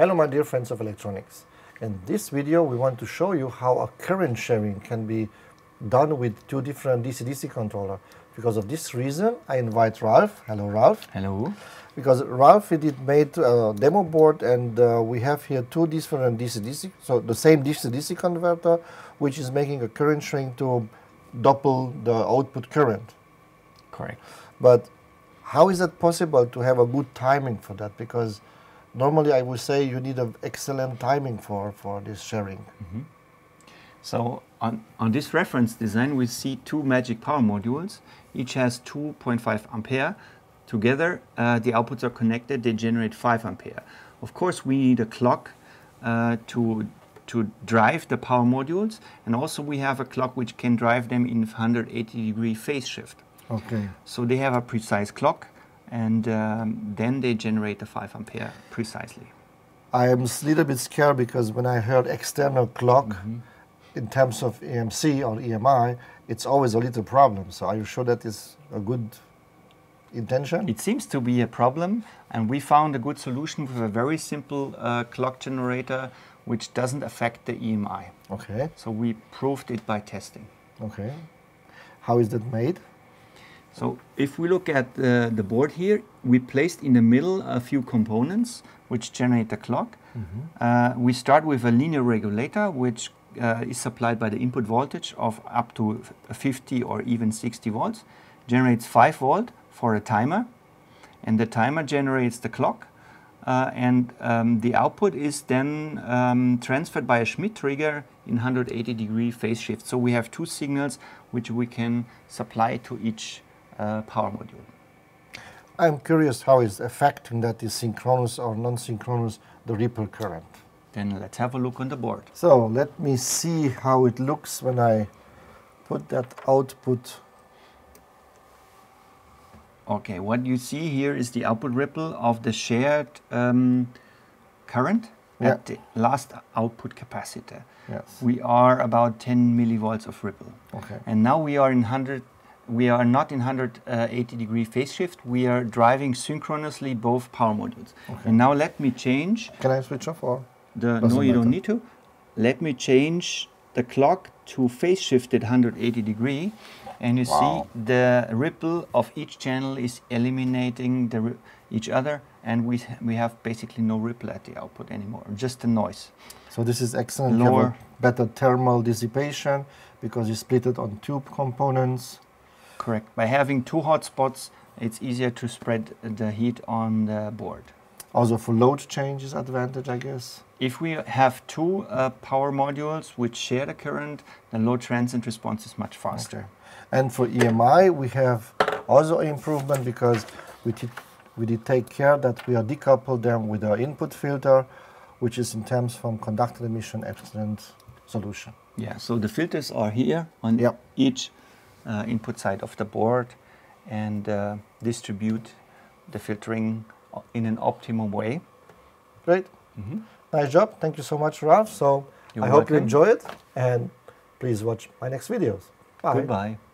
Hello my dear friends of electronics. In this video we want to show you how a current sharing can be done with two different DC-DC controller. Because of this reason I invite Ralph. Hello Ralph. Hello. Because Ralph did made a demo board and uh, we have here two different DC-DC, so the same DC-DC converter which is making a current sharing to double the output current. Correct. But how is it possible to have a good timing for that? Because normally I would say you need an excellent timing for, for this sharing. Mm -hmm. So on, on this reference design, we see two MagI³C power modules. Each has 2.5 ampere. Together, uh, the outputs are connected. They generate 5 ampere. Of course, we need a clock uh, to to drive the power modules, and also we have a clock which can drive them in 180 degree phase shift. Okay. So they have a precise clock, and um, then they generate the 5 ampere precisely. I am a little bit scared because when I heard external clock, mm -hmm. in terms of EMC or EMI, it's always a little problem. So are you sure that is a good intention? It seems to be a problem, and we found a good solution with a very simple uh, clock generator which doesn't affect the EMI. Okay. So we proved it by testing. Okay. How is that made? So if we look at the, the board here, we placed in the middle a few components which generate the clock. Mm -hmm. uh, we start with a linear regulator which uh, is supplied by the input voltage of up to 50 or even 60 volts, generates 5 volt for a timer, and the timer generates the clock, uh, and um, the output is then um, transferred by a Schmitt trigger in 180 degree phase shift. So we have two signals which we can supply to each uh, power module. I'm curious how is affecting that is synchronous or non-synchronous the ripple current. Then let's have a look on the board. So let me see how it looks when I put that output. Okay, what you see here is the output ripple of the shared um, current yeah. at the last output capacitor. Yes. We are about 10 millivolts of ripple. Okay. And now we are in 100 we are not in 180 uh, degree phase shift. We are driving synchronously both power modules. Okay. And now let me change. Can I switch off or? The, no, you don't need to. Let me change the clock to phase shifted 180 degree. And you wow. see the ripple of each channel is eliminating the each other and we, we have basically no ripple at the output anymore, just the noise. So this is excellent. Lower. better thermal dissipation because you split it on two components. Correct. By having two hot spots, it's easier to spread the heat on the board. Also for load changes advantage, I guess? If we have two uh, power modules which share the current, the load transient response is much faster. Okay. And for EMI, we have also improvement because we did, we did take care that we are decoupled them with our input filter, which is in terms from conductor emission excellent solution. Yeah, so the filters are here on yep. each input side of the board and uh, distribute the filtering in an optimum way. Great. Mm -hmm. Nice job. Thank you so much, Ralph. So You're I welcome. hope you enjoy it and please watch my next videos. Bye. Goodbye.